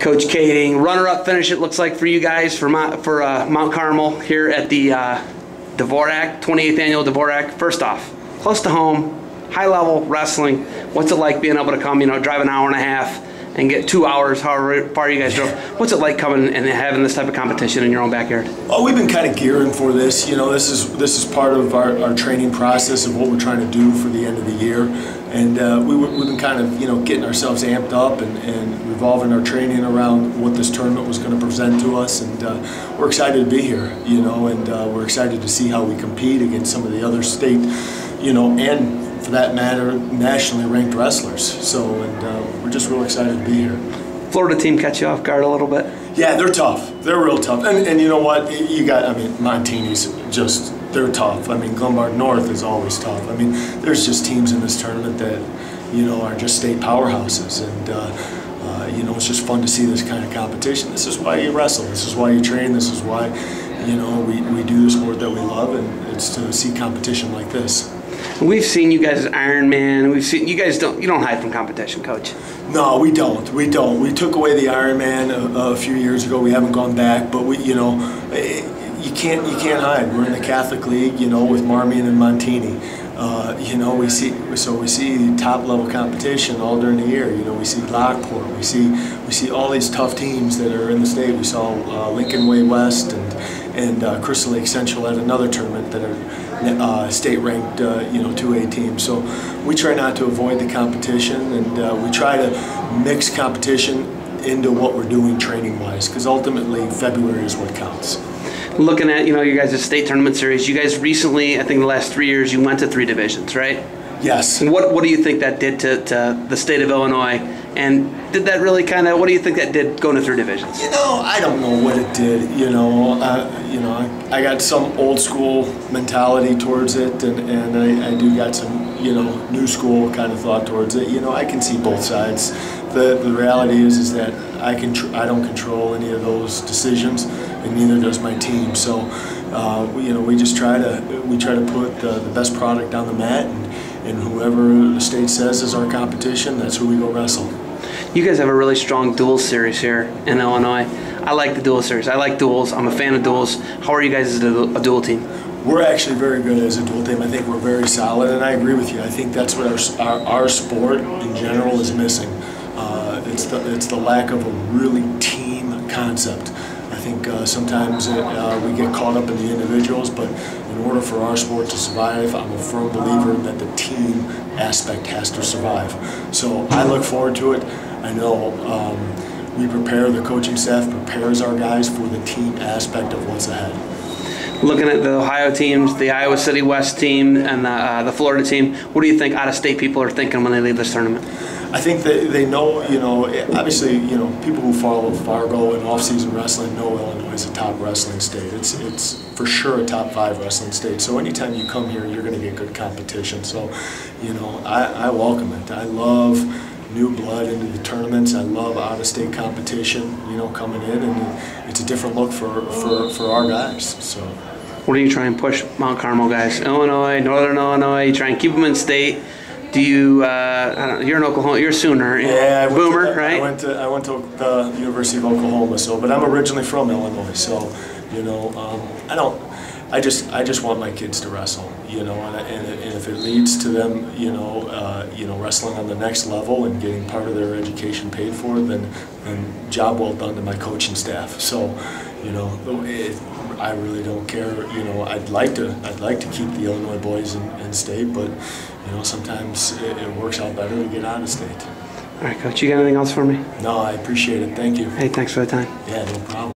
Coach Kading, runner-up finish it looks like for you guys for Mount, for uh, Mount Carmel here at the uh, Dvorak 28th annual Dvorak. First off, close to home, high level wrestling. What's it like being able to come, you know, drive an hour and a half and get two hours, however far you guys drove? What's it like coming and having this type of competition in your own backyard? Oh, we've been kind of gearing for this. You know, this is this is part of our, our training process of what we're trying to do for the end of the year, and uh, we, we've been kind of you know getting ourselves amped up and, and revolving our training around what this tournament was going to present to us, and uh, we're excited to be here. You know, and uh, we're excited to see how we compete against some of the other state, you know, and for that matter, nationally ranked wrestlers. So, and uh, we're just real excited to be here. Florida team catch you off guard a little bit? Yeah, they're tough. They're real tough. And, and you know what? You got, I mean, Montini's just, they're tough. I mean, Glenbard North is always tough. I mean, there's just teams in this tournament that, you know, are just state powerhouses. And, uh, uh, you know, it's just fun to see this kind of competition. This is why you wrestle. This is why you train. This is why, you know, we, we do the sport that we love, and it's to see competition like this. We've seen you guys as Iron Man. We've seen you guys don't you don't hide from competition, coach. No, we don't. We don't. We took away the Iron Man a, a few years ago. We haven't gone back, but we, you know, eh, you can't you can't hide. We're in the Catholic League, you know, with Marmion and Montini. Uh, you know, we see so we see top level competition all during the year. You know, we see Lockport, we see we see all these tough teams that are in the state. We saw uh, Lincoln Way West and and uh, Crystal Lake Central at another tournament that are uh, state ranked, uh, you know, 2A teams. So we try not to avoid the competition, and uh, we try to mix competition into what we're doing training wise, because ultimately February is what counts looking at you know you guys' state tournament series, you guys recently, I think the last three years, you went to three divisions, right? Yes. What What do you think that did to, to the state of Illinois? And did that really kind of? What do you think that did going to three divisions? You know, I don't know what it did. You know, uh, you know, I, I, got some old school mentality towards it, and and I, I do got some you know new school kind of thought towards it. You know, I can see both sides. The the reality is is that I can I don't control any of those decisions and neither does my team. So, uh, we, you know, we just try to we try to put uh, the best product on the mat, and, and whoever the state says is our competition, that's who we go wrestle. You guys have a really strong dual series here in Illinois. I like the dual series. I like duels. I'm a fan of duels. How are you guys as a dual team? We're actually very good as a dual team. I think we're very solid, and I agree with you. I think that's what our, our, our sport in general is missing. Uh, it's the it's the lack of a really team concept I think uh, sometimes it, uh, we get caught up in the individuals, but in order for our sport to survive, I'm a firm believer that the team aspect has to survive. So I look forward to it. I know um, we prepare, the coaching staff prepares our guys for the team aspect of what's ahead looking at the Ohio teams, the Iowa City West team, and the, uh, the Florida team, what do you think out of state people are thinking when they leave this tournament? I think that they know, you know, obviously, you know, people who follow Fargo and off-season wrestling know Illinois is a top wrestling state. It's it's for sure a top five wrestling state. So anytime you come here, you're going to get good competition. So, you know, I, I welcome it. I love new blood into the tournaments. I love out-of-state competition, you know, coming in, and it's a different look for, for, for our guys. So. What do you try and push Mount Carmel guys? Illinois, Northern Illinois, you try and keep them in state do you? Uh, you're in Oklahoma. You're a Sooner. Yeah, Boomer, to, right? I went to I went to the University of Oklahoma. So, but I'm originally from Illinois. So, you know, um, I don't. I just I just want my kids to wrestle. You know, and, and, and if it leads to them, you know, uh, you know, wrestling on the next level and getting part of their education paid for, then then job well done to my coaching staff. So, you know, it, I really don't care. You know, I'd like to I'd like to keep the Illinois boys in, in state, but you know, sometimes it, it works out better to get out of state. All right, coach. You got anything else for me? No, I appreciate it. Thank you. Hey, thanks for the time. Yeah, no problem.